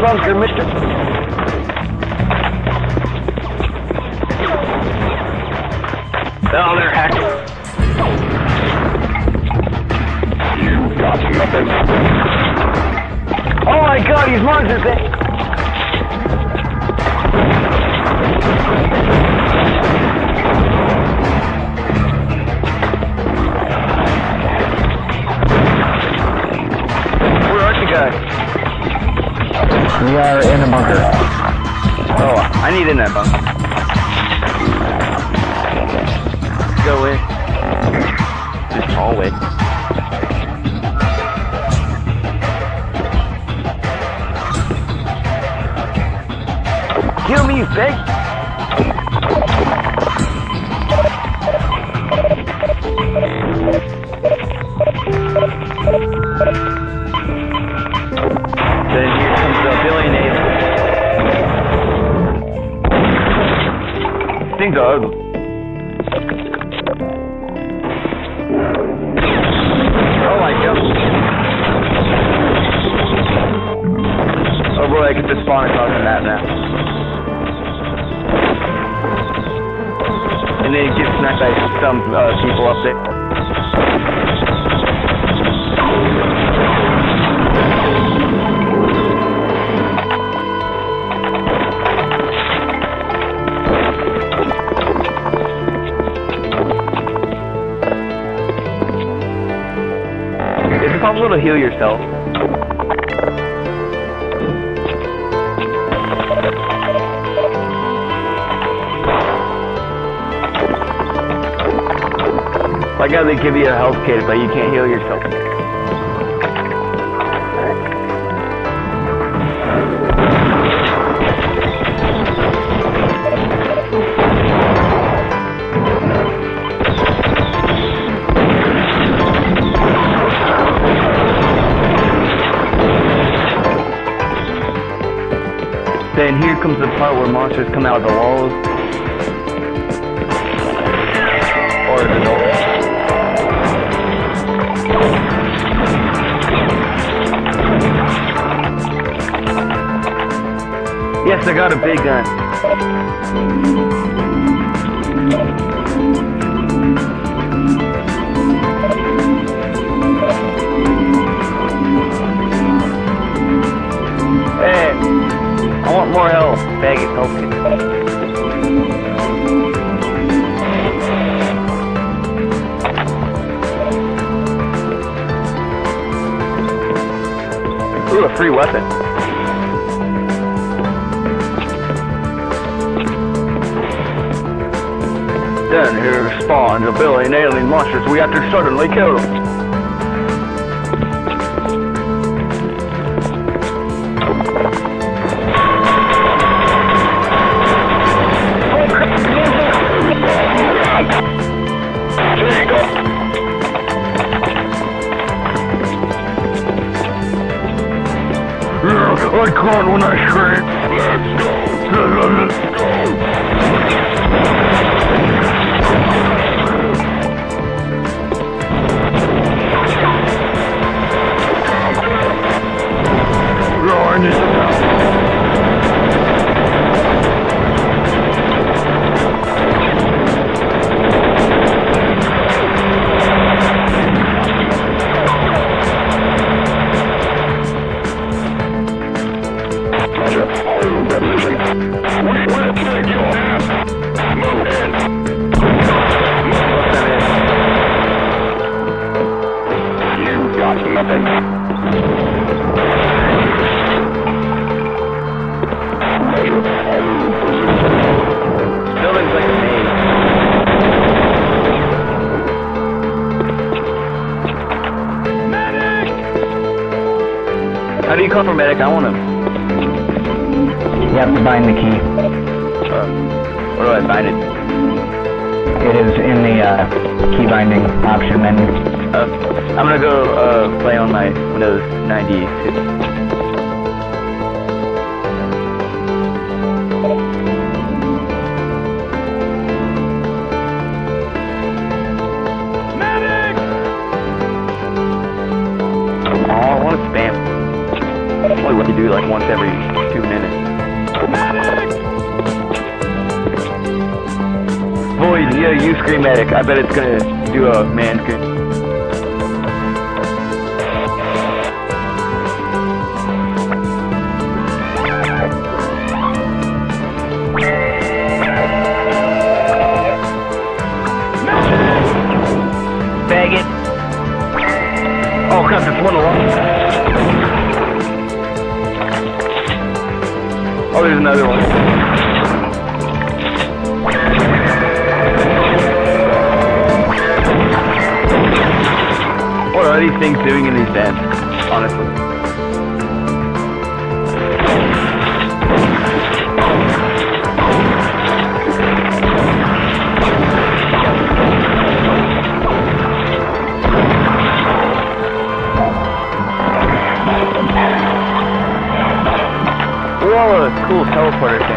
our bunker, mister. Oh, they're hacking. You got nothing. Oh my god, he's monster that bunker. Go in. This hallway. Kill me, you fake! Are. Oh. Oh boy, I get to spawn across the map now. And then it gets sniped by some uh, people up there. Is it possible to heal yourself? Like how they give you a health kit, but you can't heal yourself. Then here comes the part where monsters come out of the walls. Or the door. Yes, I got a big gun. More help. Bag help. Ooh, a free weapon. Then here spawns a billion alien monsters. We have to suddenly kill them. I can't when I scream. Let's go. Let's go. How do you call for medic? I want to. You have to bind the key. Uh, where do I find it? It is in the uh, key binding option menu. Uh, I'm gonna go uh, play on my Windows 90. Like once every two minutes. Void, yeah, you scream medic. I bet it's gonna do a man scream. Faggot. Oh crap, there's one along. Oh, there's another one. What are these things doing in these vents? Honestly. Teleporter.